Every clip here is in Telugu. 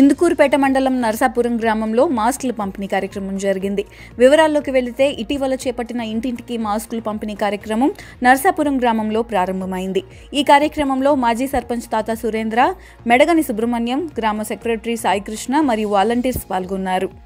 ఇందుకూరుపేట మండలం నరసాపురం గ్రామంలో మాస్కుల పంపిణీ కార్యక్రమం జరిగింది. వివరాల్లోకి వెళితే ఇటీవల చేపట్టిన ఇంటింటికి మాస్కులు పంపిణీ కార్యక్రమం నరసాపురం గ్రామంలో ప్రారంభమైంది. ఈ కార్యక్రమంలో మాజీ సర్పంచ్ తాత సురేంద్ర మెడగని సుబ్రహ్మణ్యం గ్రామ సెక్రటరీ సాయికృష్ణ మరియు వాలంటీర్స్ పాల్గొన్నారు.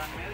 Yeah.